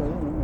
Kayo, no?